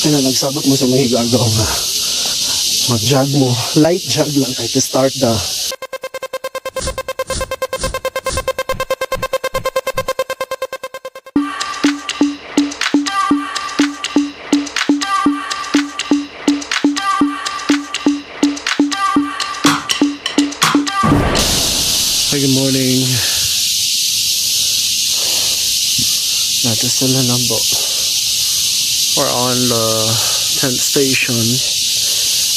Kaya nagsabot mo sa mga higagaw nga. Mag-jog mo. Light jog lang kahit start the good morning. Nato sila na po. We're on the 10th station.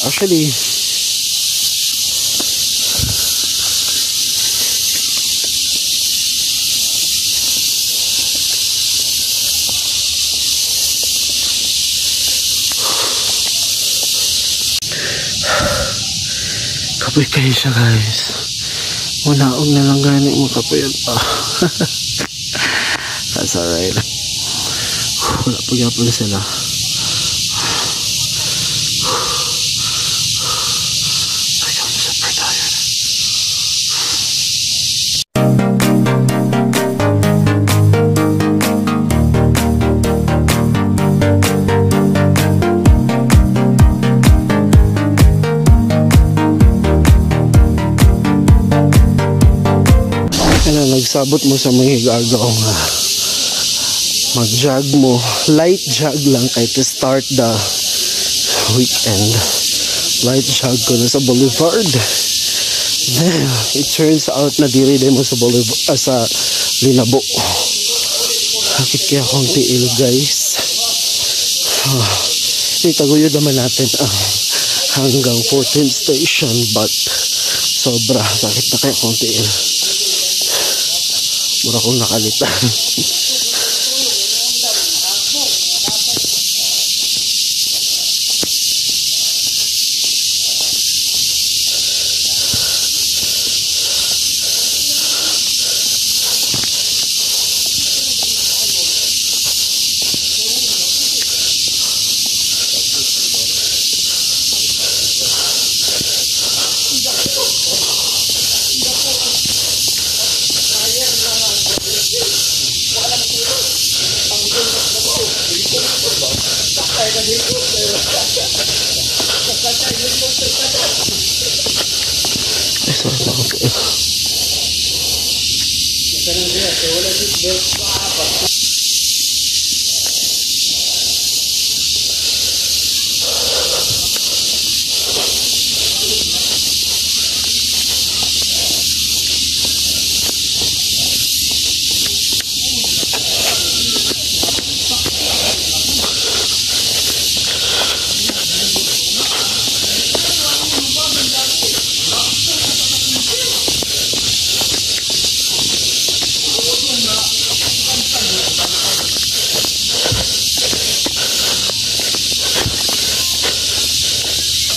Actually, kapoy kayo siya guys. Munaog na lang gani mo kapoy pa. That's alright. Wala pa gyapon sila. Nagsabot mo sa mga higagaw nga mag-jog mo. Light jog lang kahit to start the weekend. Light jog ko na sa boulevard. Then it turns out na diri mo sa boulevard ah, sa linabo. Sakit kaya akong tiil guys. Ah, itaguyod naman natin ang hanggang 14th station but sobra. Sakit na kaya akong tiil? Mura kong Eso es lo que...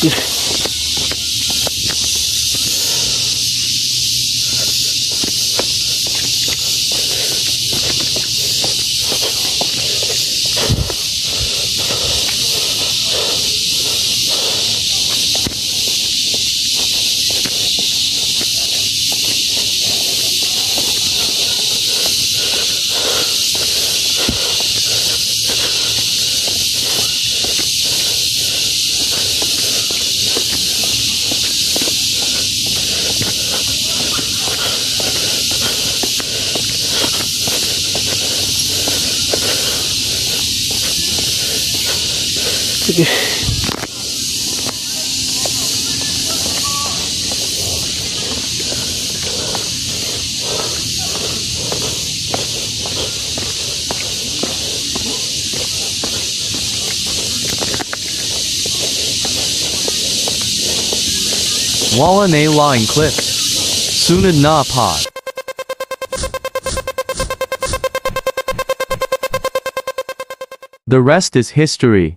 Yeah. Sige. Walla na line clip. Sunad na pod. The rest is history.